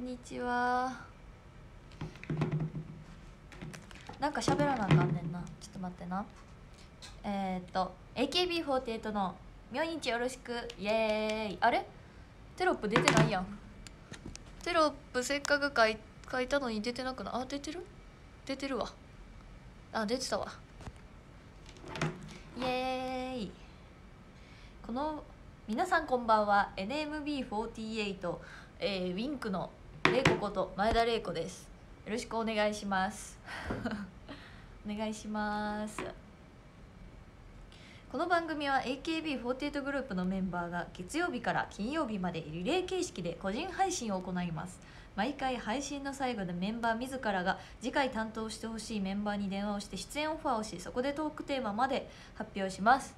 んにちは。なんか喋らなあかんねんな。ちょっと待ってな。えー、っと AKB48 の「明日よろしく。イエーイ」あれ？テロップ出てないやん。テロップせっかく書い書いたのに出てなくなあ出てる？出てるわ。あ出てたわ。イエーイ。この皆さんこんばんは。NMB48、えー、ウィンクの玲子こと前田玲子です。よろしくお願いします。お願いします。この番組は AKB48 グループのメンバーが月曜日から金曜日までリレー形式で個人配信を行います。毎回配信の最後でメンバー自らが次回担当してほしいメンバーに電話をして出演オファーをしそこでトークテーマまで発表します。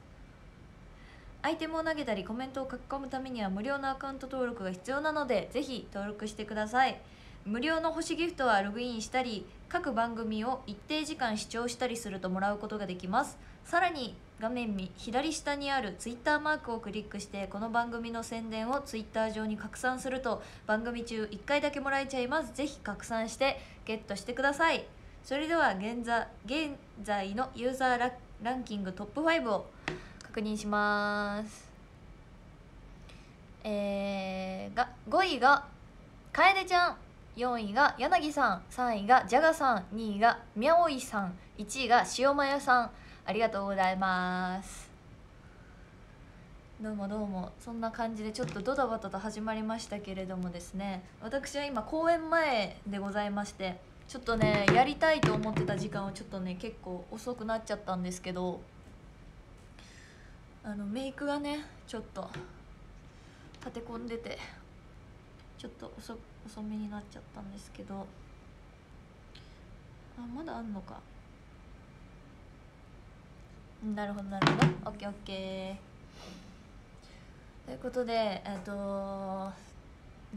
アイテムを投げたりコメントを書き込むためには無料のアカウント登録が必要なのでぜひ登録してください。無料の星ギフトはログインしたり各番組を一定時間視聴したりするともらうことができます。さらに画面左下にある Twitter マークをクリックしてこの番組の宣伝を Twitter 上に拡散すると番組中1回だけもらえちゃいます。ぜひ拡散してゲットしてください。それでは現在のユーザーラランキングトップ5を確認します。えー、が5位が楓ちゃん4位が柳さん3位がジャガさん2位がみゃおいさん1位が塩まやさん。ありがとうございます。どうもどうも。そんな感じでちょっとドタバタと始まりましたけれどもですね。私は今公演前でございましてちょっとねやりたいと思ってた時間はちょっとね結構遅くなっちゃったんですけどあのメイクがねちょっと立て込んでてちょっと遅遅めになっちゃったんですけどあまだあんのか。なるほどなるほど。OKOK ということでえっと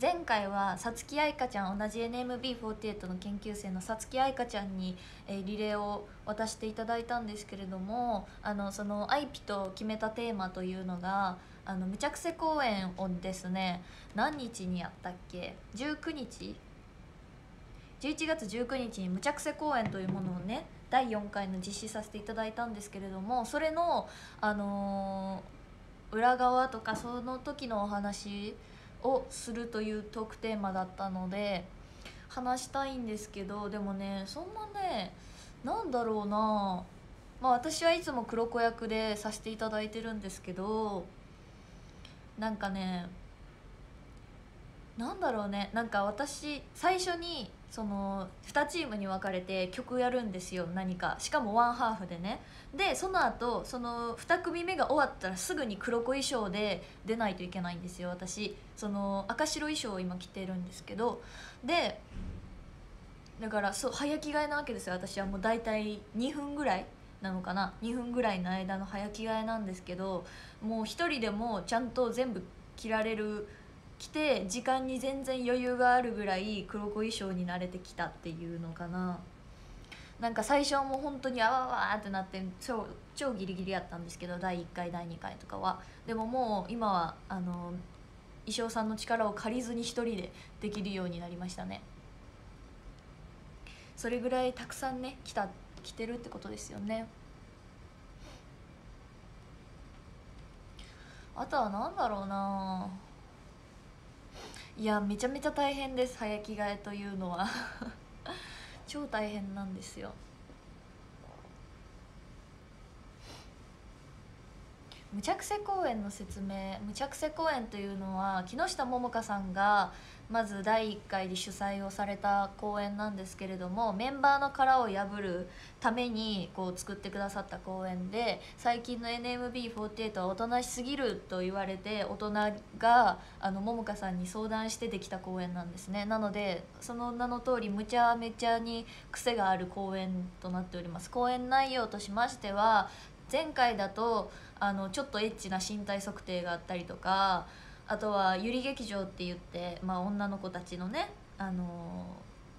前回はさつきあいかちゃん同じ NMB48 の研究生のさつきあいかちゃんに、えー、リレーを渡していただいたんですけれどもあのそのアイピと決めたテーマというのがあの無着せ公演をですね何日にやったっけ？19日？11月19日に無着せ公演というものをね第4回の実施させていただいたんですけれどもそれの、あのー、裏側とかその時のお話をするというトークテーマだったので話したいんですけどでもねそんなねなんだろうな。まあ私はいつも黒子役でさせていただいてるんですけどなんかねなんだろうね。なんか私最初にその2チームに分かれて曲やるんですよ何か。しかもワンハーフでね。でその後その2組目が終わったらすぐに黒子衣装で出ないといけないんですよ私。その赤白衣装を今着てるんですけど。でだからそう早着替えなわけですよ私は。もう大体2分ぐらいなのかな。2分ぐらいの間の早着替えなんですけどもう1人でもちゃんと全部着られる着て時間に全然余裕があるぐらい黒子衣装に慣れてきたっていうのかな。なんか最初はもう本当にあわわってなって超超ギリギリやったんですけど第1回第2回とかは。でももう今はあの衣装さんの力を借りずに1人でできるようになりましたね。それぐらいたくさんね来た来てるってことですよね。あとは何だろうないやめちゃめちゃ大変です早着替えというのは。超大変なんですよ。無着せ公演の説明無着せ公演というのは木下桃香さんがまず第1回で主催をされた公演なんですけれどもメンバーの殻を破るためにこう作ってくださった公演で最近の NMB48 はおとなしすぎると言われて大人があの桃香さんに相談してできた公演なんですね。なのでその名の通りむちゃめちゃに癖がある公演となっております。公演内容としましては前回だとあのちょっとエッチな身体測定があったりとかあとはゆり劇場って言って、まあ、女の子たちのねあの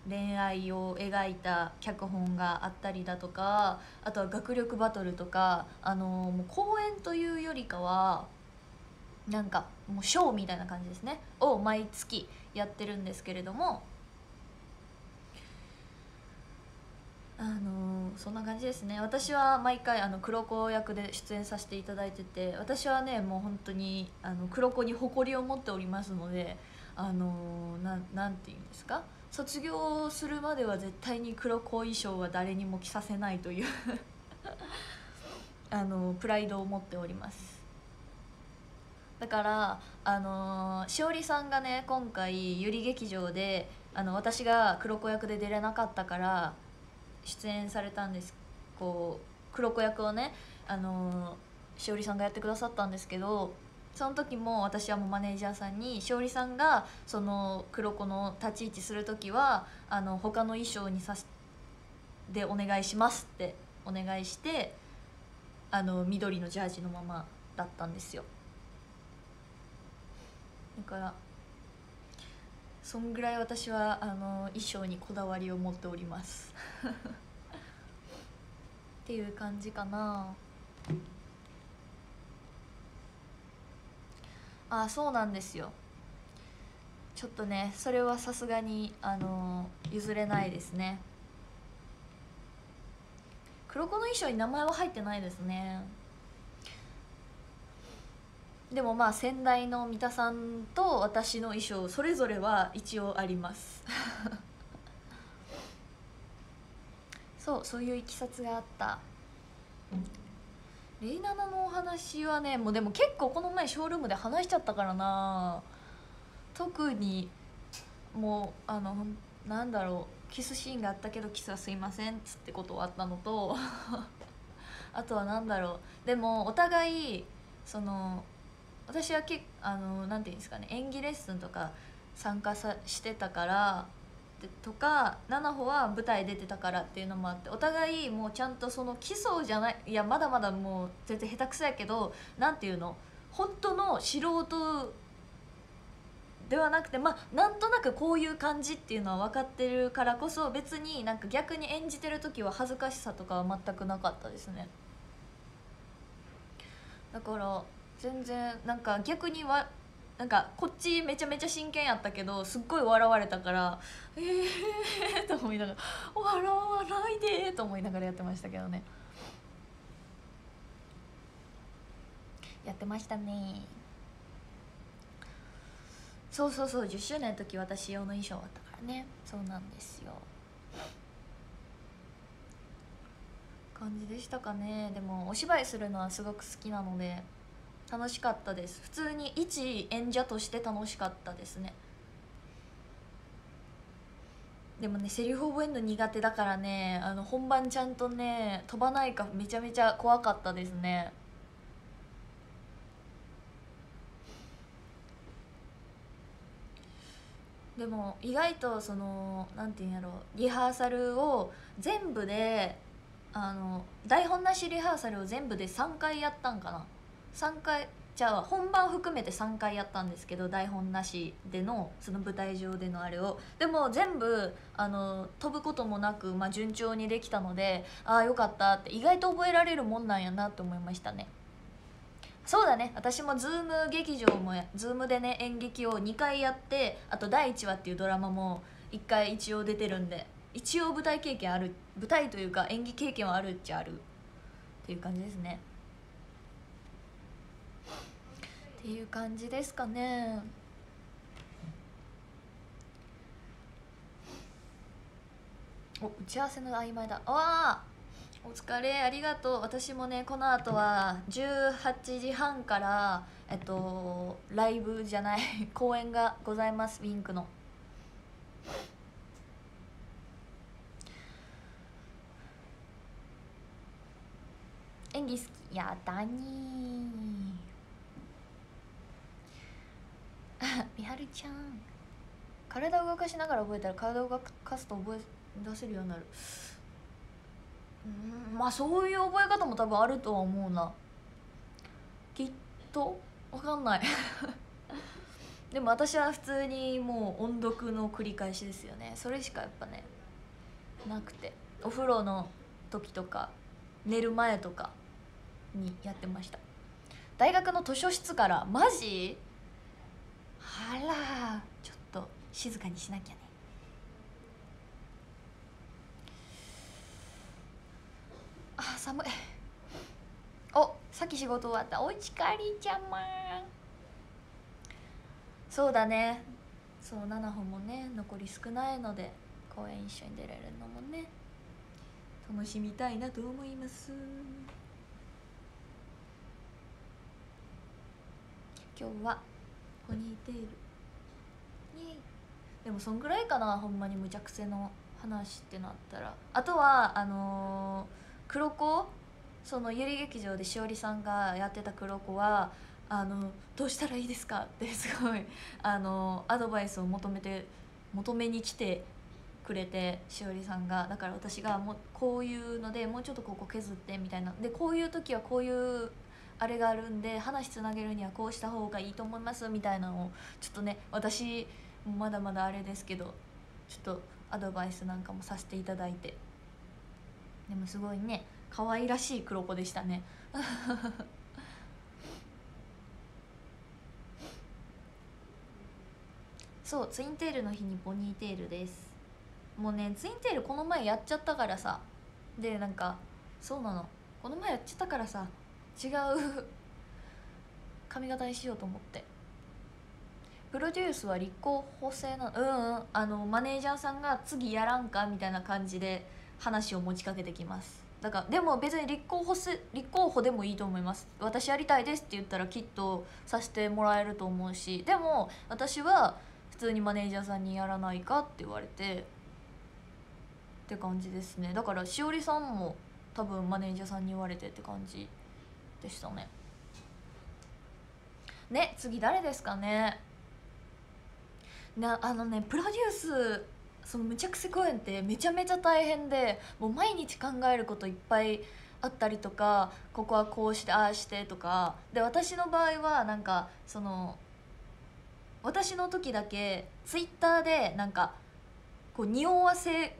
恋愛を描いた脚本があったりだとかあとは学力バトルとかあのもう公演というよりかはなんかもうショーみたいな感じですねを毎月やってるんですけれどもあのーそんな感じですね。私は毎回あの黒子役で出演させていただいてて私はねもう本当にあの黒子に誇りを持っておりますのであのーななんていうんですか？卒業するまでは絶対に黒子衣装は誰にも着させないという あのプライドを持っております。だからあのーしおりさんがね今回ゆり劇場であの私が黒子役で出れなかったから出演されたんです。こう黒子役をねあのしおりさんがやってくださったんですけどその時も私はもうマネージャーさんにしおりさんがその黒子の立ち位置する時はあの他の衣装にさしでお願いしますってお願いしてあの緑のジャージのままだったんですよ。だからそんぐらい私はあの衣装にこだわりを持っております。っていう感じかな。あそうなんですよ。ちょっとねそれはさすがにあの譲れないですね。黒子の衣装に名前は入ってないですねでもまあ先代の三田さんと私の衣装それぞれは一応あります。そうそういういきさつがあった。レイナナのお話はねもうでも結構この前ショールームで話しちゃったからな。特にもうあのなんだろうキスシーンがあったけどキスはすいませんっつって断ったのと あとはなんだろうでもお互いその私はけあのなんていうんですかね演技レッスンとか参加さしてたからでとか七穂は舞台出てたからっていうのもあってお互いもうちゃんとその基礎じゃないいやまだまだもう全然下手くそやけどなんていうの本当の素人ではなくてまあなんとなくこういう感じっていうのは分かってるからこそ別になんか逆に演じてる時は恥ずかしさとかは全くなかったですね。だから全然なんか逆にはなんかこっちめちゃめちゃ真剣やったけどすっごい笑われたからええー、と思いながら「笑わないで」と思いながらやってましたけどね。やってましたね。そうそうそう10周年の時私用の衣装だったからね。そうなんですよ。感じでしたかね。でもお芝居するのはすごく好きなので。楽しかったです。普通に一演者として楽しかったですね。でもねセリフ覚えるの苦手だからねあの本番ちゃんとね飛ばないかめちゃめちゃ怖かったですね。でも意外とそのなんていうんやろリハーサルを全部であの台本なしリハーサルを全部で3回やったんかな。3回じゃあ本番含めて3回やったんですけど台本なしでのその舞台上でのあれを。でも全部あの飛ぶこともなく、まあ、順調にできたのでああよかったって意外と覚えられるもんなんやなと思いましたね。そうだね。私もズーム劇場もズームでね演劇を2回やってあと第1話っていうドラマも1回一応出てるんで一応舞台経験ある舞台というか演技経験はあるっちゃあるっていう感じですね。っていう感じですかね。お打ち合わせの曖昧だ。あお疲れ。ありがとう。私もねこの後は18時半からえっとライブじゃない 公演がございます。ウィンクの。演技好き。やだにーみはるちゃん。体を動かしながら覚えたら体を動かすと覚え出せるようになる。うんまあそういう覚え方も多分あるとは思うな。きっとわかんない。でも私は普通にもう音読の繰り返しですよね。それしかやっぱねなくて。お風呂の時とか寝る前とかにやってました。大学の図書室からマジ？あらちょっと静かにしなきゃね。あ寒い。おさっき仕事終わった。おいちかりちゃまそうだね。そう7本もね残り少ないので公演一緒に出られるのもね楽しみたいなと思います。今日はポニーテールイエイでもそんぐらいかなほんまにむちゃくせの話ってなったら。あとはあのー、黒子そのゆり劇場でしおりさんがやってた黒子はあのどうしたらいいですかってすごいあのアドバイスを求めて求めに来てくれてしおりさんが。だから私がもうこういうのでもうちょっとここ削ってみたいな。でこういう時はこういうあれがあるんで話つなげるにはこうした方がいいと思いますみたいなのをちょっとね私まだまだあれですけどちょっとアドバイスなんかもさせていただいて。でもすごいね可愛らしい黒子でしたね。そうツインテールの日にポニーテールです。もうねツインテールこの前やっちゃったからさ。でなんかそうなの。この前やっちゃったからさ。違う髪型にしようと思って。プロデュースは立候補制なうんうんあのマネージャーさんが次やらんかみたいな感じで話を持ちかけてきます。だからでも別に立候補せ立候補でもいいと思います。私やりたいですって言ったらきっとさせてもらえると思うしでも私は普通にマネージャーさんにやらないかって言われてって感じですね。だからしおりさんも多分マネージャーさんに言われてって感じ。でしたね。ね次誰ですかね？なあのねプロデュースそのむちゃくちゃ公演ってめちゃめちゃ大変でもう毎日考えることいっぱいあったりとかここはこうしてああしてとかで私の場合はなんかその私の時だけツイッターでなんかこう匂わせ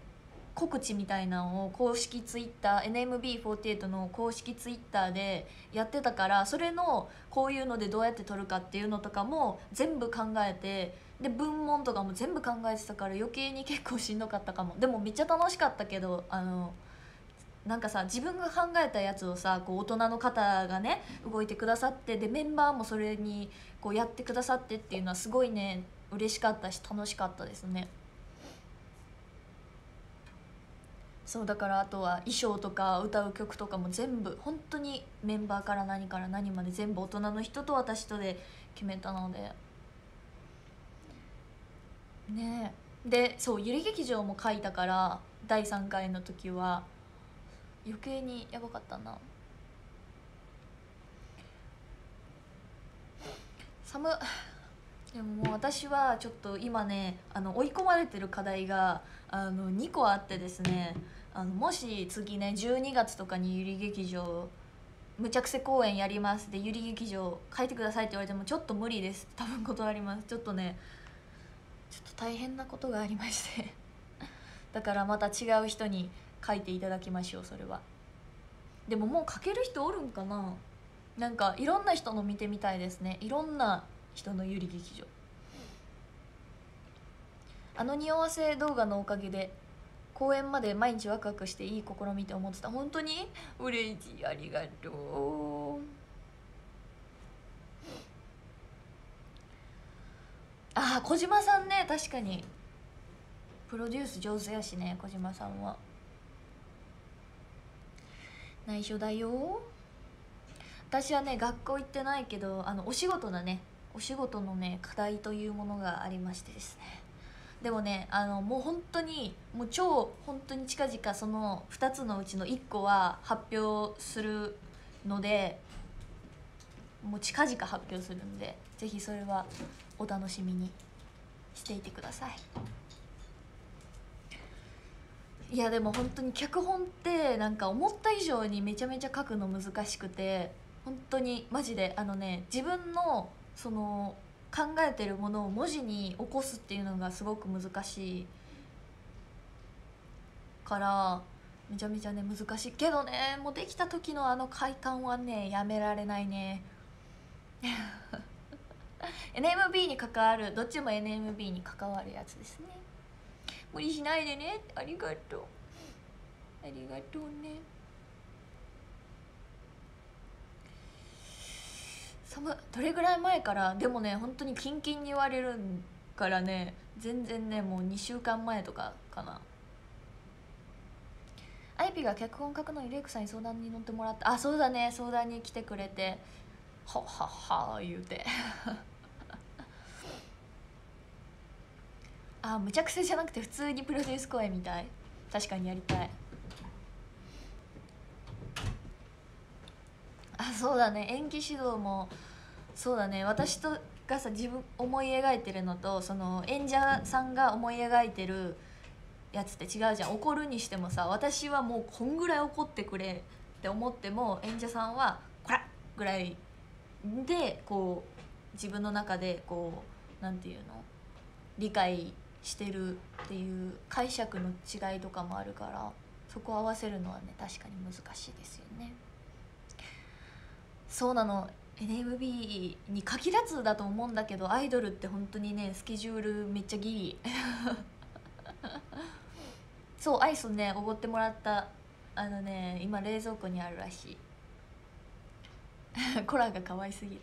告知みたいなのを公式ツイッター NMB48 の公式ツイッターでやってたからそれのこういうのでどうやって撮るかっていうのとかも全部考えてで文問とかも全部考えてたから余計に結構しんどかったかもでもめっちゃ楽しかったけどあのなんかさ自分が考えたやつをさこう大人の方がね動いてくださってでメンバーもそれにこうやってくださってっていうのはすごいね嬉しかったし楽しかったですね。そうだからあとは衣装とか歌う曲とかも全部本当にメンバーから何から何まで全部大人の人と私とで決めたので。ねでそうゆり劇場も書いたから第3回の時は余計にやばかったな。寒っ。でももう私はちょっと今ねあの追い込まれてる課題があの2個あってですねあのもし次ね12月とかにゆり劇場むちゃくせ公演やりますでゆり劇場書いてくださいって言われてもちょっと無理です。多分断ります。ちょっとねちょっと大変なことがありまして。だからまた違う人に書いていただきましょうそれは。でももう書ける人おるんかな？なんかいろんな人の見てみたいですね。いろんな人のゆり劇場。あの匂わせ動画のおかげで公演まで毎日ワクワクしていい試みって思ってた。本当に嬉しい。ありがとう。ああ小島さんね。確かに。プロデュース上手やしね小島さんは。内緒だよ。私はね学校行ってないけどあのお仕事だねお仕事のね課題というものがありましてですね。でもねあのもう本当にもう超本当に近々その2つのうちの1個は発表するのでもう近々発表するんでぜひそれはお楽しみにしていてください。いやでも本当に脚本ってなんか思った以上にめちゃめちゃ書くの難しくて本当にマジであのね自分のその考えてるものを文字に起こすっていうのがすごく難しいからめちゃめちゃね難しい。けどねもうできた時のあの快感はねやめられないね。NMB に関わるどっちも NMB に関わるやつですね。無理しないでね。ありがとう。ありがとうね。寒どれぐらい前から？でもね本当にキンキンに言われるからね全然ねもう2週間前とかかな。アイピが脚本書くのにレイクさんに相談に乗ってもらった。あそうだね。相談に来てくれて。はっはっは言うて。あむちゃくちゃじゃなくて普通にプロデュース公演みたい。確かにやりたい。あそうだね。演技指導もそうだね私とがさ自分思い描いてるのとその演者さんが思い描いてるやつって違うじゃん怒るにしてもさ私はもうこんぐらい怒ってくれって思っても演者さんは「こら!」ぐらいでこう自分の中でこうなんていうの？理解してるっていう解釈の違いとかもあるからそこを合わせるのはね確かに難しいですよね。そうなの NMB に限らずだと思うんだけどアイドルって本当にねスケジュールめっちゃギリ。そうアイスねおごってもらったあのね今冷蔵庫にあるらしい。コラが可愛すぎる。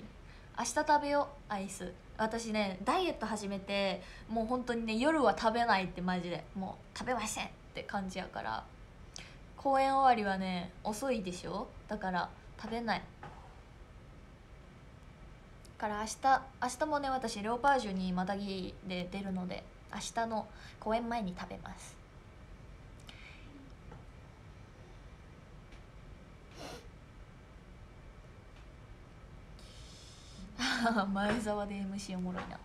明日食べようアイス。私ねダイエット始めてもう本当にね夜は食べないってマジで。もう食べませんって感じやから。公演終わりはね遅いでしょ？だから食べない。から明日明日もね私レオパージュにまたぎで出るので明日の公演前に食べます。前澤で MC おもろいな。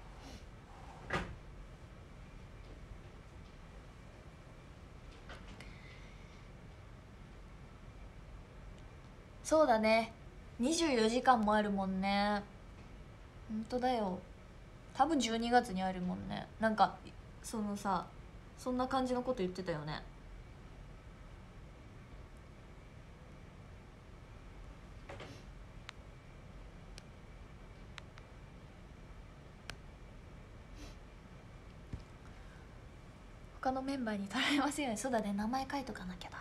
そうだね。24時間もあるもんね。本当だよ。多分12月にあるもんね。なんかそのさそんな感じのこと言ってたよね。他のメンバーに取られますように。そうだね。名前書いとかなきゃだ。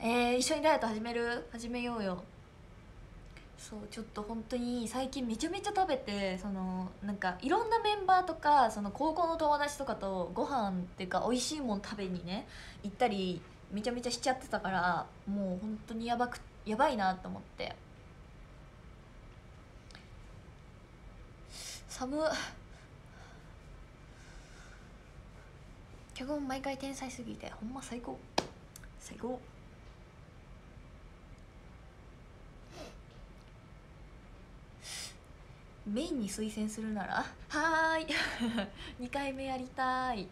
えー、一緒にダイエット始める？始めようよ。そうちょっと本当に最近めちゃめちゃ食べてそのなんかいろんなメンバーとかその高校の友達とかとご飯っていうか美味しいもん食べにね行ったりめちゃめちゃしちゃってたからもう本当にやばくやばいなと思って。寒脚本毎回天才すぎてほんま最高。最高。メインに推薦するなら？はーい。2回目やりたい。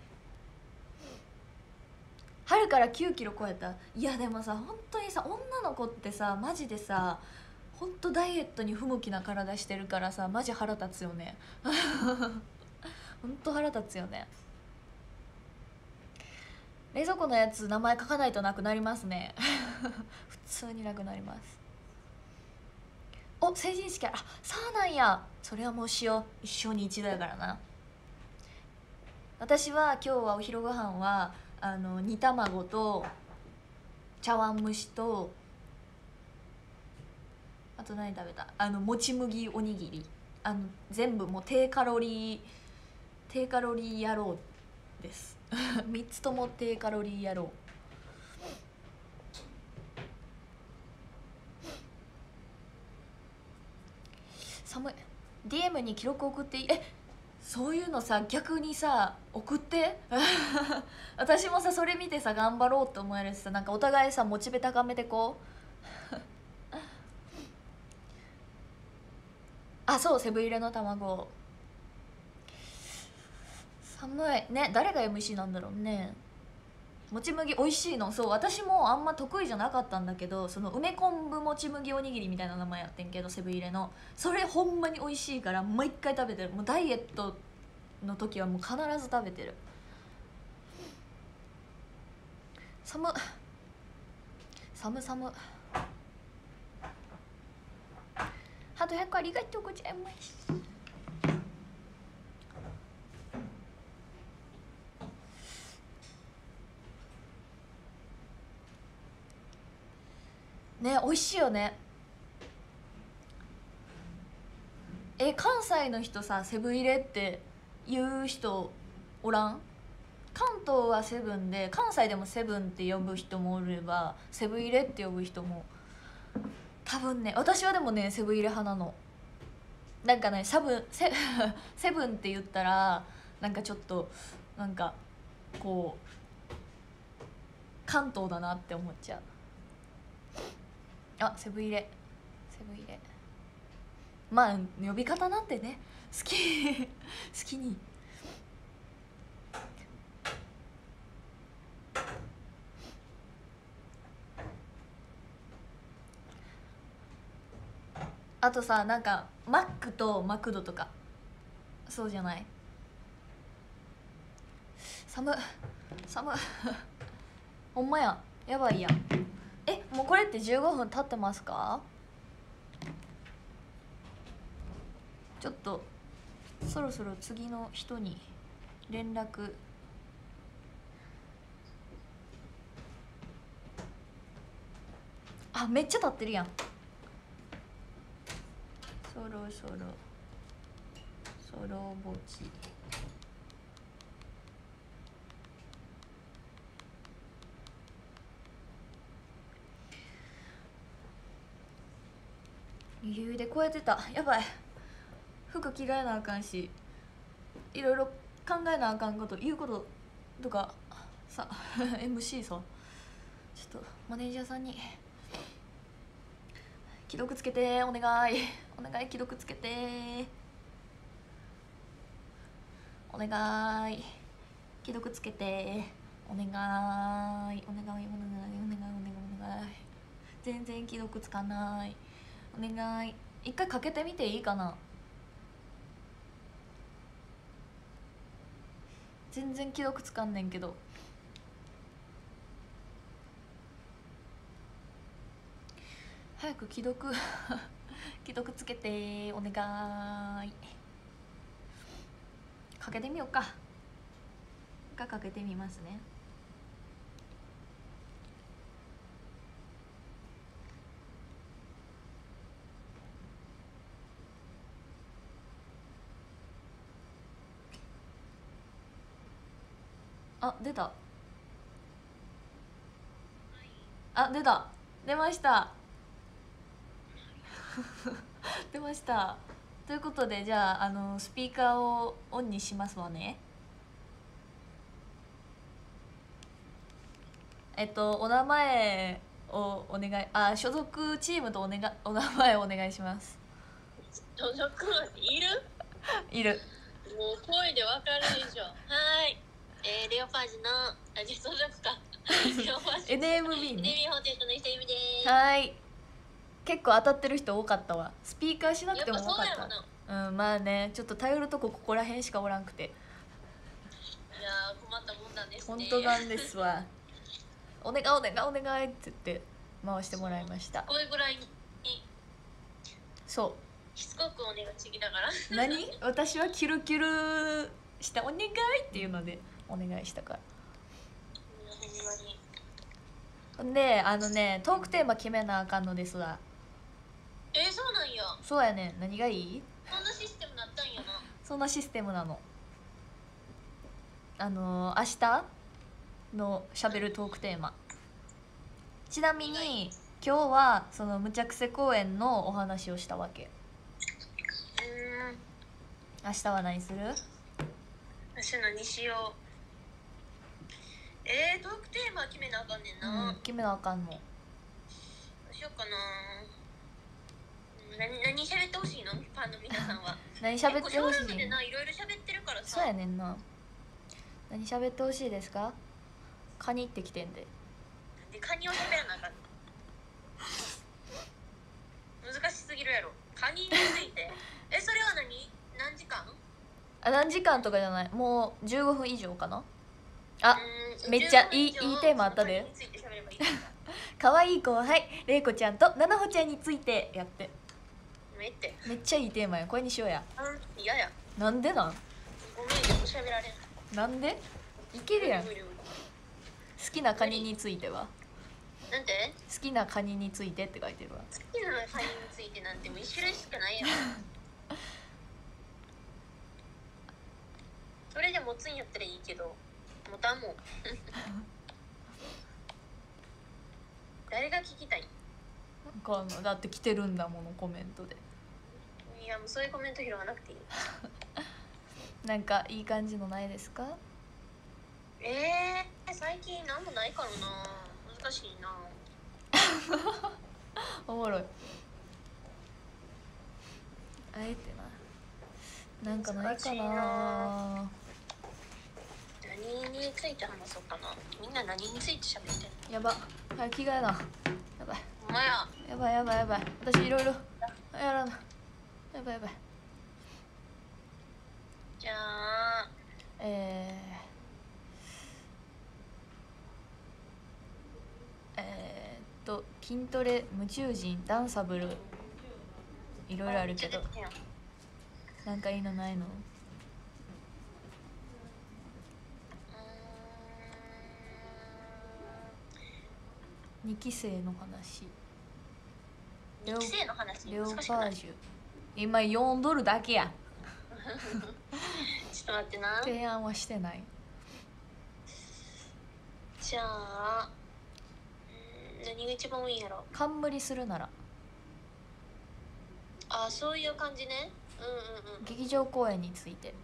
春から9キロ超えた。いやでもさ本当にさ女の子ってさマジでさ本当ダイエットに不向きな体してるからさマジ腹立つよね。本当腹立つよね。冷蔵庫のやつ名前書かないとなくなりますね。普通になくなります。お成人式あそうなんや。それはもうしよう。一生に一度やからな。私は今日はお昼ご飯はあの煮卵と茶碗蒸しとあと何食べた？あのもち麦おにぎり。あの全部もう低カロリー低カロリー野郎です。3つとも低カロリー野郎。寒い。DM に記録送っていい？えそういうのさ逆にさ送って？私もさそれ見てさ頑張ろうって思えるしさなんかお互いさモチベ高めてこう？あそうセブン入れの卵。寒い。ね誰が MC なんだろうね。もち麦美味しいの。そう私もあんま得意じゃなかったんだけどその梅昆布もち麦おにぎりみたいな名前やってんけどセブン入れの。それほんまに美味しいから毎回食べてる。もうダイエットの時はもう必ず食べてる。寒寒寒ハート100個ありがとうございます。ね美味しいよね。え関西の人さセブン入れって言う人おらん？関東はセブンで関西でもセブンって呼ぶ人もおればセブン入れって呼ぶ人も多分ね私はでもねセブン入れ派なの。なんかねサブセ セブンって言ったらなんかちょっとなんかこう関東だなって思っちゃう。あセブ入れセブ入れまあ呼び方なんてね好き 好きに。あとさなんかマックとマクドとか。そうじゃない？寒寒。ほんまや。やばいやん。えもうこれって15分経ってますか？ちょっとそろそろ次の人に連絡。あめっちゃ経ってるやん。そろそろそろぼち。余裕で超えてた。やばい。服着替えなあかんしいろいろ考えなあかんこと言うこととかさ MC さちょっとマネージャーさんに既読つけてお願い。お願い既読つけて。お願い。既読つけて。お願い。お願い。お願い。お願い。お願い。お願い。全然既読つかない。お願い。一回かけてみていいかな。全然既読つかんねんけど。早く既読 既読つけてお願い。かけてみようか。がかけてみますね。あ出た。あ出た。出ました。出ました。ということでじゃああのスピーカーをオンにしますわね。えっとお名前をお願いあ所属チームとお願いお名前をお願いします。所属いる？いる。もう声でわかるでしょ。はいえー、レオパージのあじ所属かレオパージ NMB ね。デミホテルの人意味です。はい。結構当たってる人多かったわ。スピーカーしなくても多かった。うんまあねちょっと頼るとこここら辺しかおらんくて。いやー困ったもんなんです本ね当なんですわ。お願いお願いお願いって言って回してもらいました。こういうぐらいにそしつこくお願いしてきたから。う何？私はキュルキュルしたお願いっていうのでお願いしたから。であのねトークテーマ決めなあかんのですわ。えー、そうなんや。そうやね何がいい？そんなシステムなったんやな。そんなシステムなの。あの明日のしゃべるトークテーマ。ちなみに今日はその無茶癖公演のお話をしたわけ。うん。明日は何する？私何しようえー、トークテーマ決めなあかんねんな、うん決めなあかんのどうしようかな。うん何何喋ってほしいの？ファンの皆さんは。何喋ってほしい？ないろいろ喋ってるからさ。そうやねんな。何喋ってほしいですか？カニってきてんで。でカニを喋らなあかん難しすぎるやろ。カニについて。えそれは何？何時間？あ何時間とかじゃない。もう15分以上かなあうんめっちゃ15いいいいテーマあったで。可愛い後輩れいこちゃんとななほちゃんについてやって。うめっちゃいいテーマやこれにしようや。うん嫌や。なんでなん？ごめんよ喋られん。なんで？いけるやん。好きなカニについては？なんて？好きなカニについてって書いてるわ。好きなカニについてなんてもう一種類しかないやん。それで持つんやったらいいけど持たんもん 誰が聞きたい？わかんない。だって来てるんだものコメントで。いやもうそういうコメント拾わなくていい。なんかいい感じのないですか？えー、最近なんもないからな。難しいな。おもろい。あえてな。なんかないかな。な。何について話そうかな。みんな何について喋ってんの？やば。はい着替えな。やばい。ほんまややばいやばいやばい。私いろいろやらな。やばいやばい。じゃあえー、えー、っと筋トレ夢中人ダンサブル。いろいろあるけど。なんかいいのないの？2期生の話。うーん2期生の話？レオパージュ。今読んどるだけや。ちょっと待ってな。提案はしてない。じゃあ何が一番多いんやろ？冠するなら。あそういう感じね。うんうんうん。劇場公演について。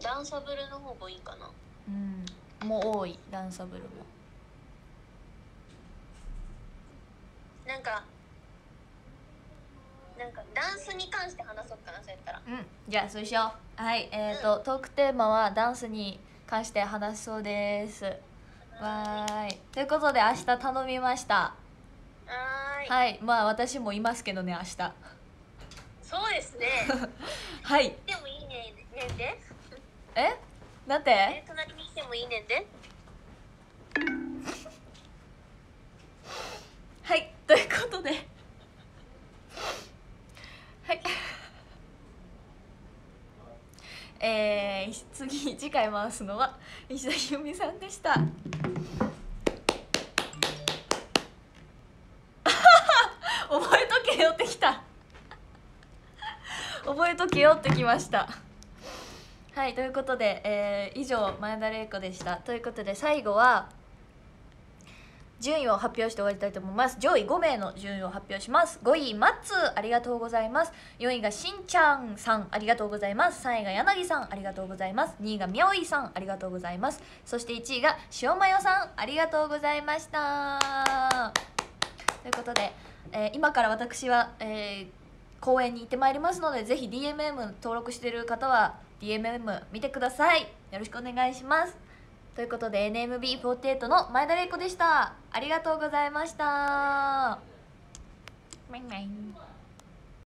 ダンサブルの方がいいかな？うんもう多い。ダンサブルもなんかなんかダンスに関して話そうかなそうやったら。うん。じゃあそうしよう。はいえーと、トークテーマはダンスに関して話すそうです。わーい。ということで明日頼みました。はーい。はい。まあ私もいますけどね明日。そうですね。はい。でもいいねねんで。え？なんえて隣に来てもいいねんでということで。はい。えー、次次回回すのは石田由美さんでした。覚えとけよってきた。覚えとけよってきました。はいということで、えー以上前田玲子でした。ということで最後は順位を発表して終わりたいと思います。上位5名の順位を発表します。5位マッツありがとうございます。4位がしんちゃんさんありがとうございます。3位が柳さんありがとうございます。2位がみょういさんありがとうございます。そして1位が塩マヨさんありがとうございました。ということで、えー今から私は、えー公演に行ってまいりますのでぜひ DMM 登録してる方は DMM 見てください。よろしくお願いします。ということで NMB48 の前田玲子でした。ありがとうございました。バイバイ。